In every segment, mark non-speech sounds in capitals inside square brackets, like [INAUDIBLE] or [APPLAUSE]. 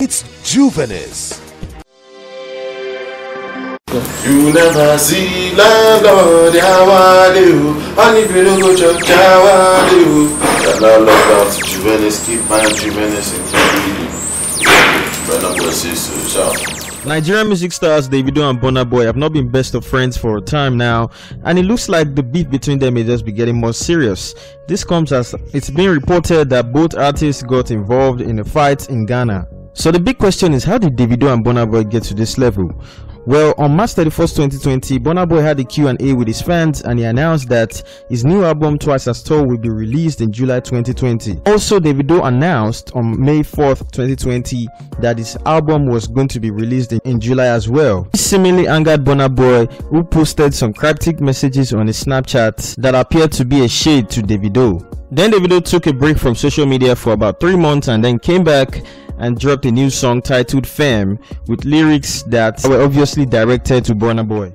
It's Juvenis. You never see landlord, how I do. And if you don't go church, how I do. That now love out Juvenis, keep my Juvenis and keep it. But I'm gonna say so, shout. Nigerian music stars Davido and Burna Boy have not been best of friends for a time now, and it looks like the beef between them may just be getting more serious. This comes as it's been reported that both artists got involved in a fight in Ghana. So the big question is how did Davido and Burna Boy get to this level? Well, on March 31st, 2020, Burna Boy had a Q&A with his fans and he announced that his new album Twice as Tall will be released in July 2020. Also, Davido announced on May 4th, 2020 that his album was going to be released in, in July as well. This seemingly angered Burna Boy who posted some cryptic messages on his Snapchat that appeared to be a shade to Davido. Then Davido took a break from social media for about 3 months and then came back and dropped a new song titled FEM with lyrics that were obviously directed to Burna Boy.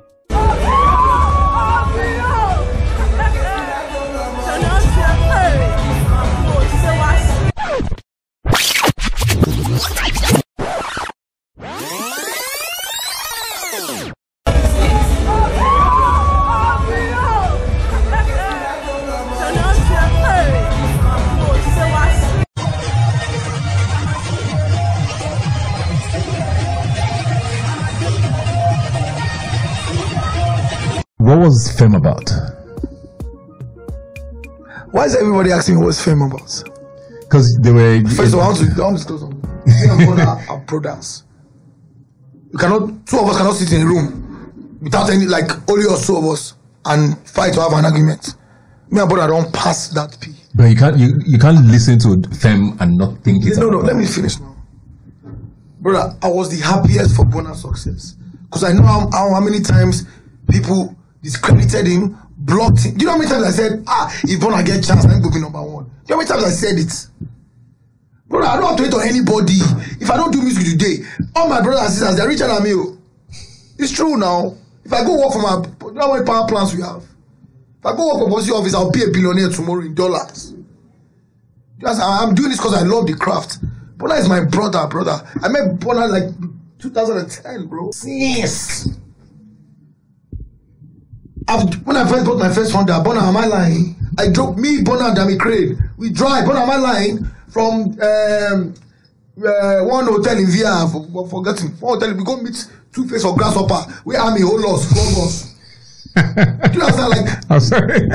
What was Fame about? Why is everybody asking me what's fame about? Because they were. First of all, I want to, [LAUGHS] I want to tell something. Me and brother are brothers. You cannot, two of us cannot sit in a room without any, like, only us, two of us, and fight or have an argument. Me and brother don't pass that P. but you can't. You, you can't listen to Fame and not think it's. No, no, let me finish now. Brother, I was the happiest for Burna's success. Because I know how, how, how many times people discredited him, blocked him. Do you know how many times I said, ah, if Bona get chance, then go be number one? Do you know how many times I said it? Brother, I don't have to wait on anybody. If I don't do music today, all my brothers and sisters, they're richer than me. It's true now. If I go work for my, you know how many power plants we have? If I go work for Bossy office, I'll be a billionaire tomorrow in dollars. I- I'm doing this because I love the craft. Bona is my brother, brother. I met Bona like 2010, bro. Yes. I've, when I first bought my first Honda, Bona, am I lying? I drove me, and Dami Crane. We drive, Bona, am I lying? From um, uh, one hotel in Via, for, for forgetting, one hotel, we go meet Two Face or Grasshopper. We army, whole loss, club us. You understand? Like, I'm sorry.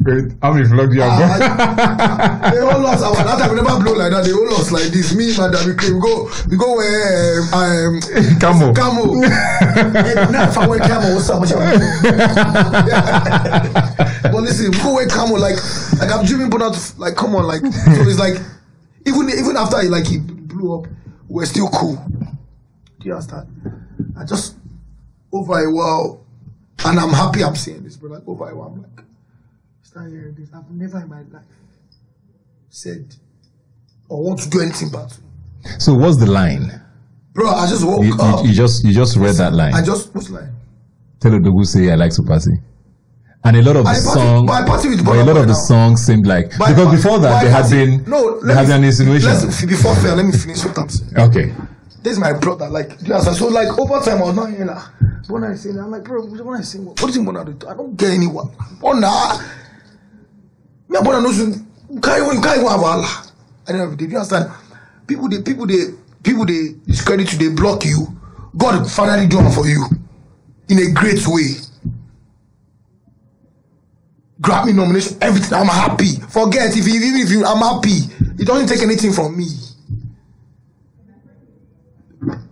Wait, how many vlogs you have Ah, they all lost our that time we never blow like that. They all lost like this. Me, we came, we go, we go where um, um Camo. Camo. [LAUGHS] Nah, if I wear Camo, what's up? Up? [LAUGHS] but listen, we go wear Camo like like I'm dreaming, but not like come on, like so it's like even even after he like he blew up, we're still cool. Do you understand? I just over a while, and I'm happy I'm saying this, but like over a while, I'm like, start hearing this. I've never in my life said or want to do anything bad. to you. So what's the line? Bro, I just woke You, up. you, you just you just read that line. I just what's like Tell Odogwu say I like Supasi. And a lot of the I party- songs, but I party with but a lot Boy of the now. songs seemed like But because I- before that I there had been no. there had been an insinuation. Let's, before fair, let me finish what I'm saying. Okay, This is my brother. Like, so like over time, I was not hearing that. Burna is saying, I'm like, bro, what when I say, what do you think Burna do? I don't get anyone. Burna, me and Burna knows you you can't even, you can't even have Allah. I don't know. Do you understand? People, they, people, they, people, they discredit you, they block you. God finally done for you in a great way. Grab me nomination, everything. I'm happy. Forget if you, even if you, I'm happy. It doesn't take anything from me.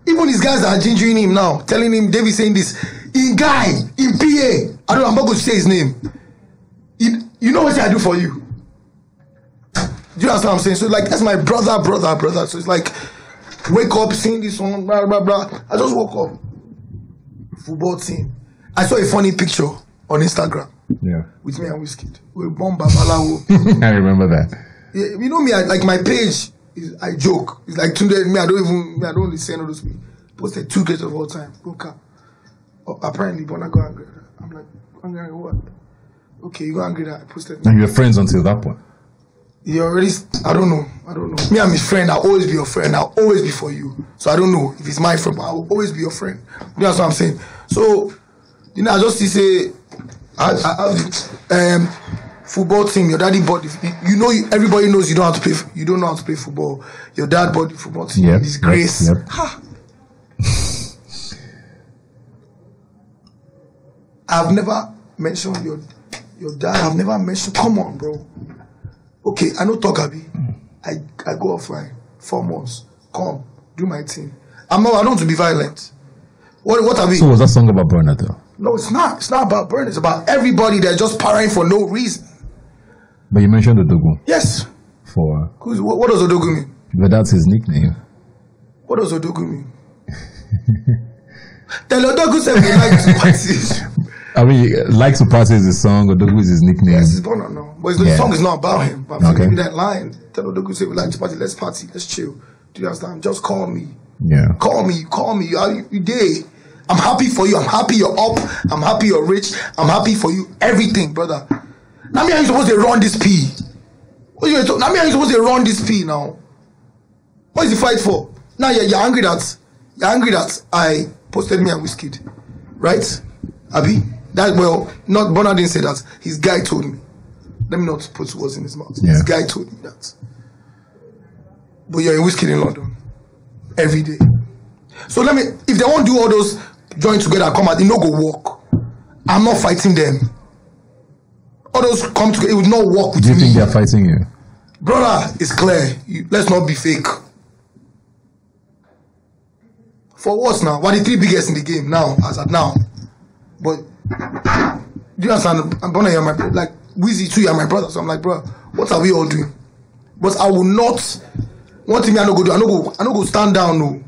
Even these guys that are gingering him now, telling him David saying this, in guy, in PA, I don't. I'm not going to say his name. In, you know what I do for you. Do you understand what I'm saying? So like that's my brother, brother, brother. So it's like wake up, sing this song, blah blah blah. I just woke up. Football team. I saw a funny picture on Instagram yeah, with me and Wizkid. We bomb Babalawo. [LAUGHS] I remember that. Yeah, you know me, I, like my page I joke. It's like Tunde, me, I don't even me, I don't say all those people. Posted two greatest of all time. Go cap. Oh, apparently, Bona go angry. I'm like, angry what? Okay, you go angry that I posted. And you were friends until that point. You already, I don't know. I don't know. Me, I'm his friend. I'll always be your friend. I'll always be for you. So I don't know if he's my friend, but I will always be your friend. You know what I'm saying? So, you know, I just see say, I, I, I, um, football team, your daddy bought the, you know, everybody knows you don't have to play, you don't know how to play football. Your dad bought the football team. Yep, His yep, grace. yep. Ha. [LAUGHS] I've never mentioned your your dad. I've never mentioned. Come on, bro. Okay, I know talk Abi. I I go offline four months. Come, do my thing. I'm not. I don't want to be violent. What what Abi? So was that song about Burna though? no, it's not. It's not about burn. It's about everybody that's just partying for no reason. But you mentioned Odogwu Yes. for, Who's what, what does Odogwu mean? but that's his nickname. What does Odogwu mean? [LAUGHS] Tell Odogwu say we like to party. [LAUGHS] I mean, like to party is his song. Odogwu is his nickname. Yes, born or no. But the Yeah. song is not about him. But I'm Okay. me that line. Tell Odogwu say we like to party. Let's party. Let's chill. Do you understand? Just call me. Yeah. Call me. Call me. You, you, you day. I'm happy for you. I'm happy you're up. I'm happy you're rich. I'm happy for you. Everything, brother. Now me, are you supposed to run this P? What you talk? Now me, are you supposed to run this P now? What is the fight for? Now you're, you're angry that you're angry that I posted me and Wizkid, right? Abi, that well, not Burna didn't say that. His guy told me. Let me not put words in his mouth. His guy told me that. But you're in Wizkid in London every day. So let me, if they won't do all those join together, come out, it no go work. I'm not fighting them. All those come together, it would not work with Do you me. think they're fighting you? Brother, it's clear. You, let's not be fake. For what now? What are the three biggest in the game now, as at now? But do you understand? I'm gonna hear my like Wheezy too, you're my brother. So I'm like, bro, what are we all doing? But I will not. One thing I no go do. I no go. I no go stand down. No.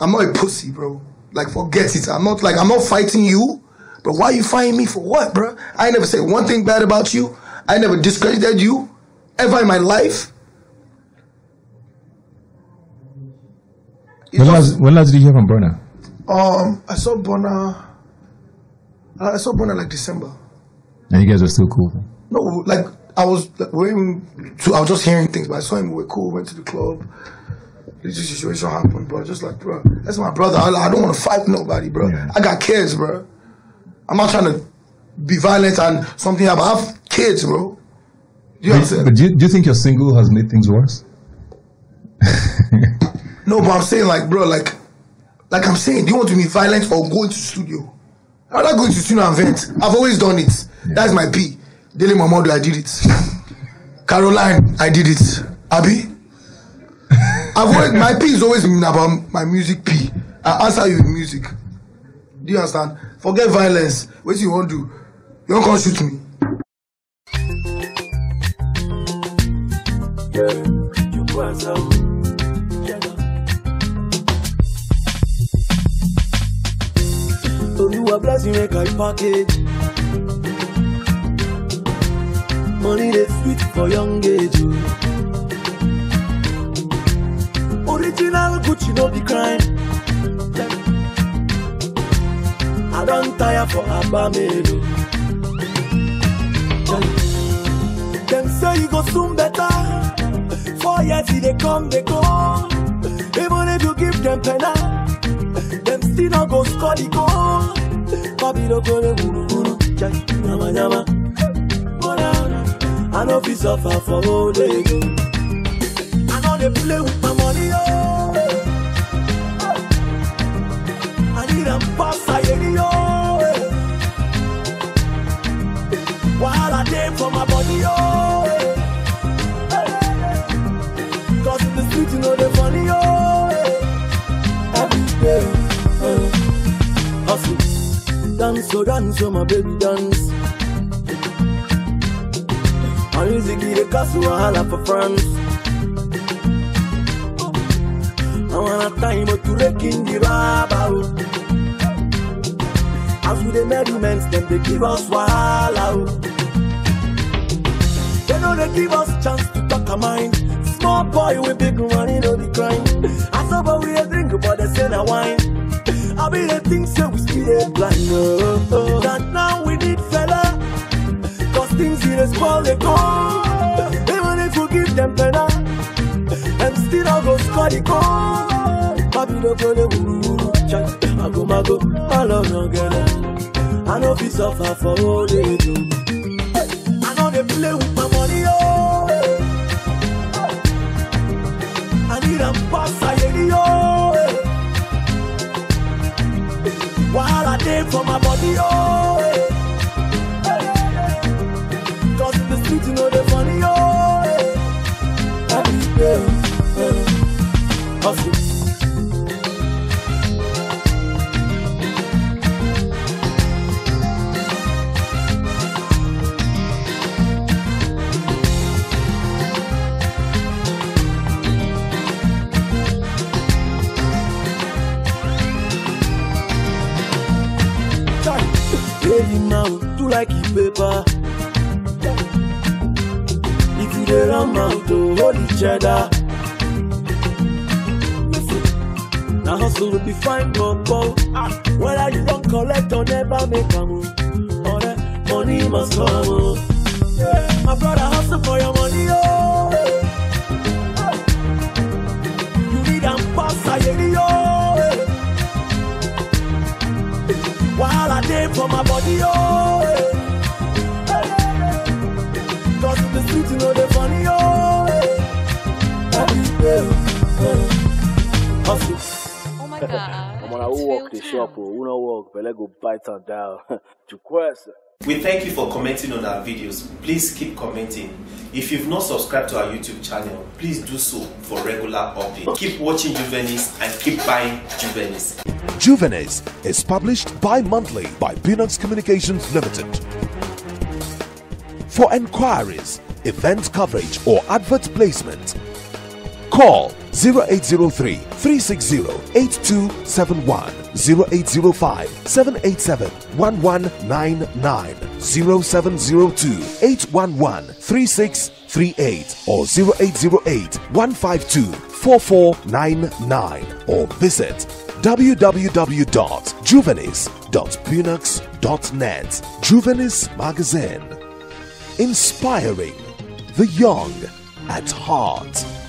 I'm not a pussy, bro. Like forget it. I'm not like I'm not fighting you. But why you fighting me for what, bro? I ain't never said one thing bad about you. I never discredited you ever in my life. When last, when last did you hear from Burna? um, I saw Burna. I saw Burna like December. And you guys are still cool. No, like I was like. To, I was just hearing things, but I saw him. We were cool. Went to the club. This situation happened, bro. Just like, bro, that's my brother. I, I don't want to fight nobody, bro. Yeah. I got kids, bro. I'm not trying to be violent and something happen. I have kids, bro. You But, understand? but do, you, do you think your single has made things worse? [LAUGHS] No, but I'm saying like, bro, like, like I'm saying, do you want to be violent or go into studio? I'm not going to studio and vent. I've always done it. That's my P. Daily Mamadou, I did it. Caroline, I did it. Abi, I've always, my P is always about my music P. I answer you with music. Do you understand? Forget violence. What you want to do? You don't come shoot me. Oluwa bless you make package. Money dey sweet for young age. oh. Original Gucci no be crime. I don tire for Abamedo. Dem say you go soon better. Four years e dey come dey go. Even if you give dem penna. Them still not go score the goal. Papi do go le guru guru. Chai, nyama. I know fi suffer for old age. I know they play with Dance, oh, my baby, dance. My music, give the castle, wahala for France. I want a time to rake in the rubber. As with the merriments, them they give us wahala. oh. They know they give us chance to talk a mind. Small boy with big money, no be crime. I be the things say we still dey blind. Oh, oh. That now we need fella. Cause things in the spoil they go. give them penna. Them still not go score the goal. Papi no go le wuru wuru. Chai, mago mago, all on no girl. I know fi suffer for all they do. Paper. If you dey run mouth to hold cheddar. Listen, na hustle be fine, bobo. Ah, whether you don collect or never make am, oh. Ore, money must come. Oh. Yeah, my brother hustle for your money, oh. You need am pass ayeri, oh. While I day for my body, oh. Cause in the street, you know the funny, oh. Every day, oh. Hustle. Oh my god. When I It's walk the shop, time. oh, who no walk, but let go bite and down. [LAUGHS] To quest. We thank you for commenting on our videos. Please keep commenting. If you've not subscribed to our YouTube channel, please do so for regular updates. Keep watching Juvenis and keep buying Juvenis. Juvenis is published bi-monthly by Peanuts Communications Limited. For enquiries, event coverage or advert placement, call 0803 360 8271 0805 787 1199 0702 811 3638 or 0808 152 4499 or visit www.juvenis.punux.net Juvenis Magazine. Inspiring the young at heart.